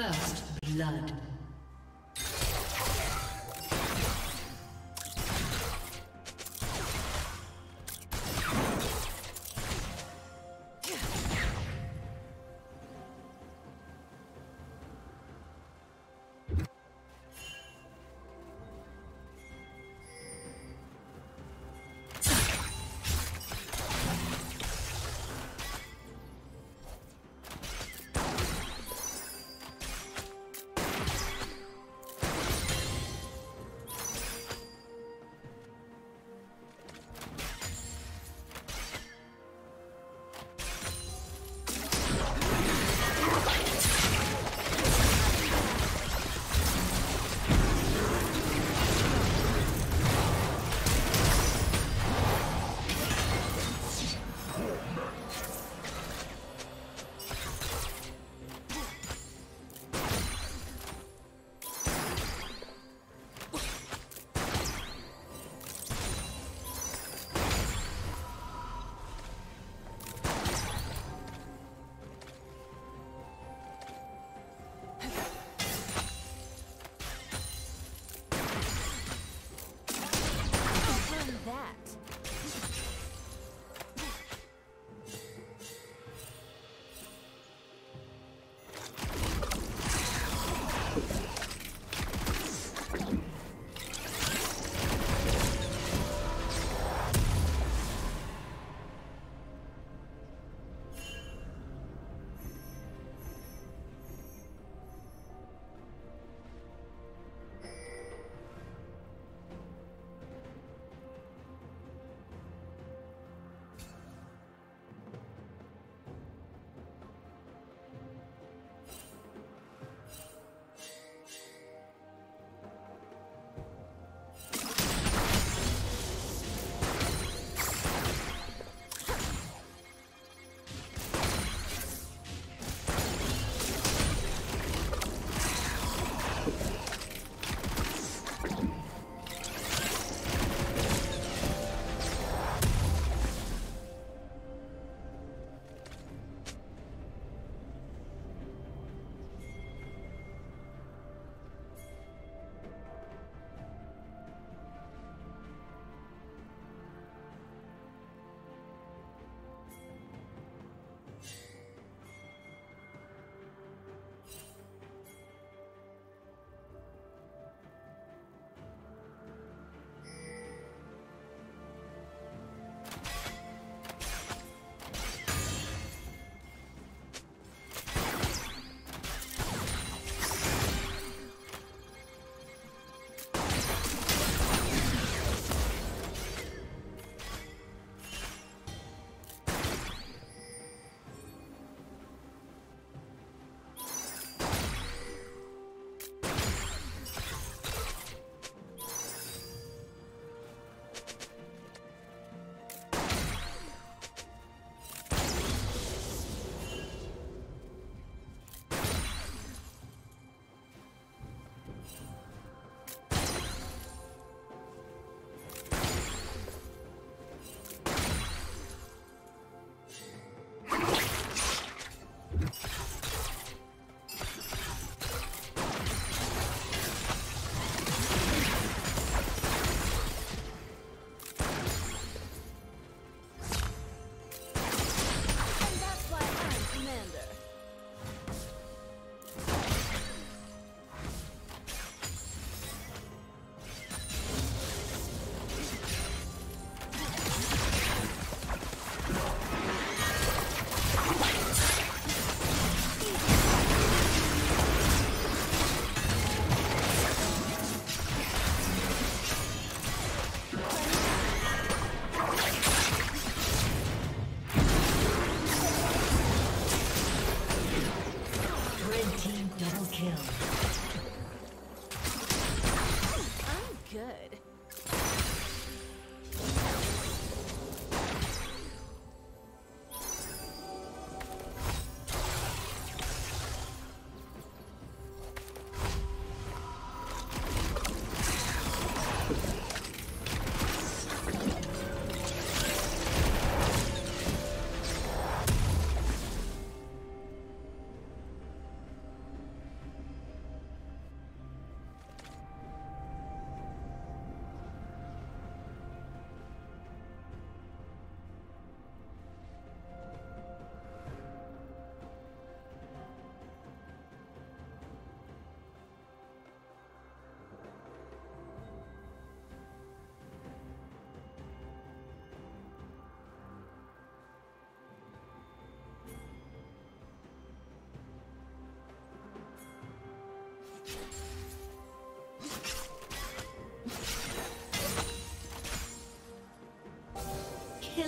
First blood.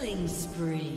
Killing spree.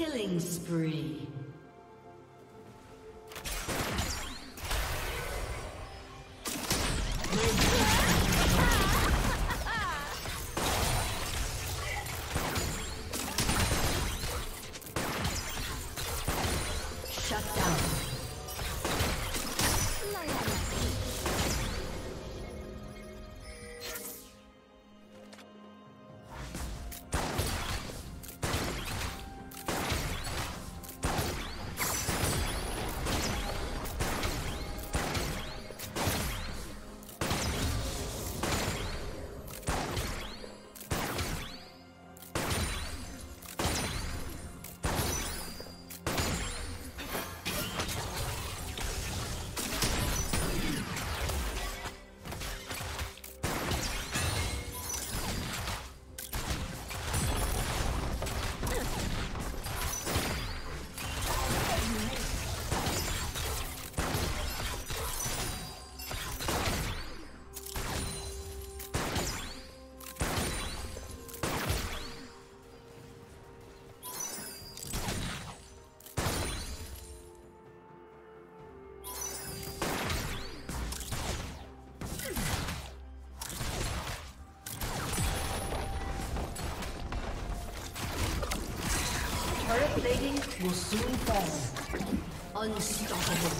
Killing spree. Plating will soon fall. Unstoppable.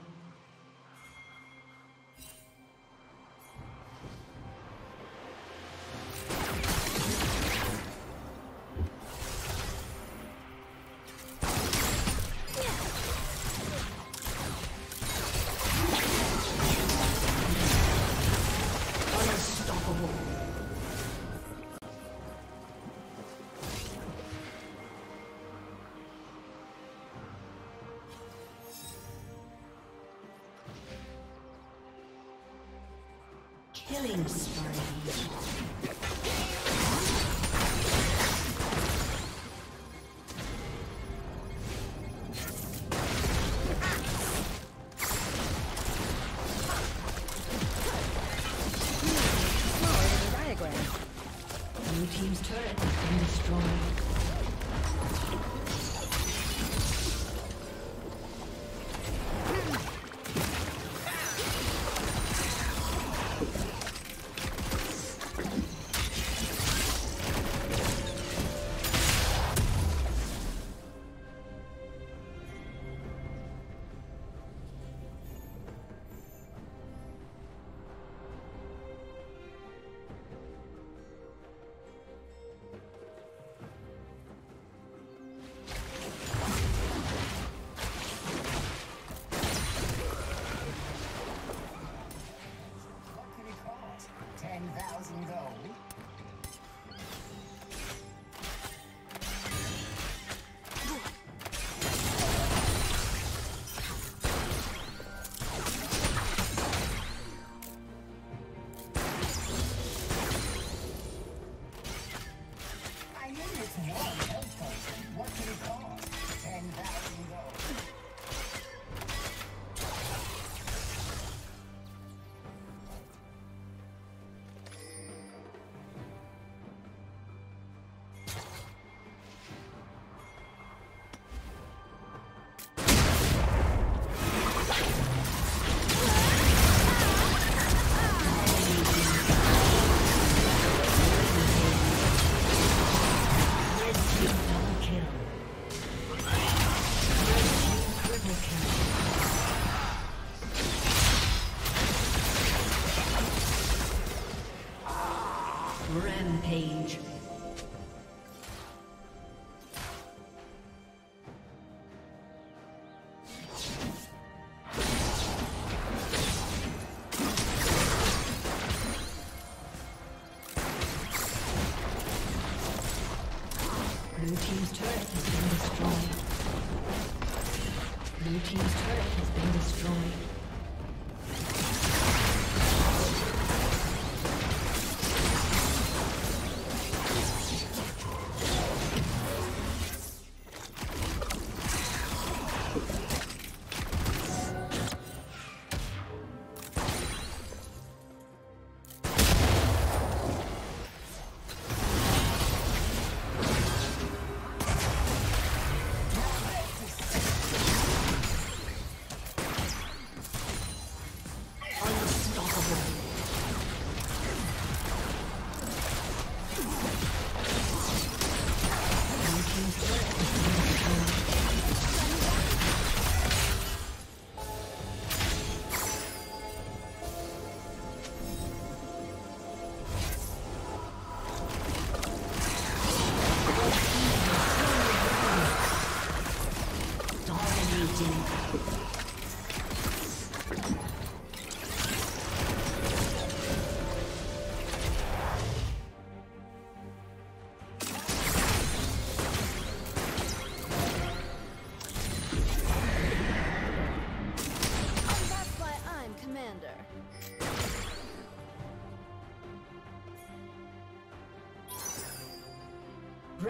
Killing spree.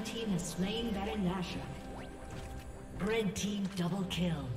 Red team has slain Baron Nashor. Red team double kill.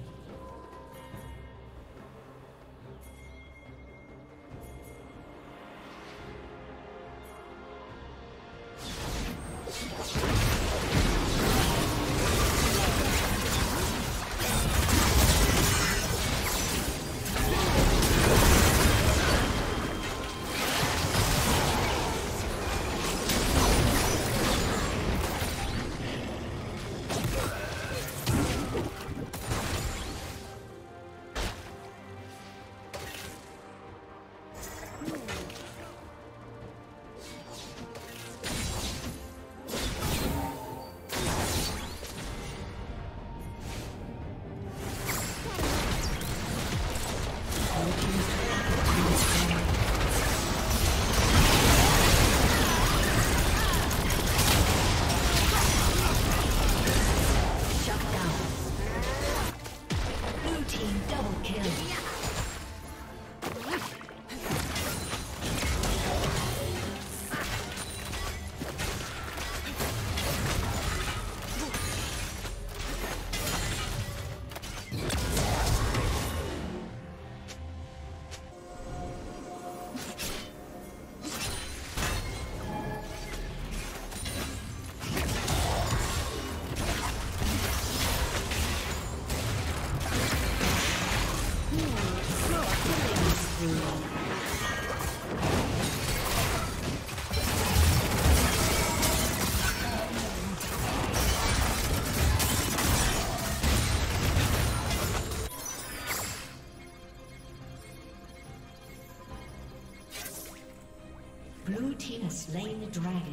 Slain the dragon.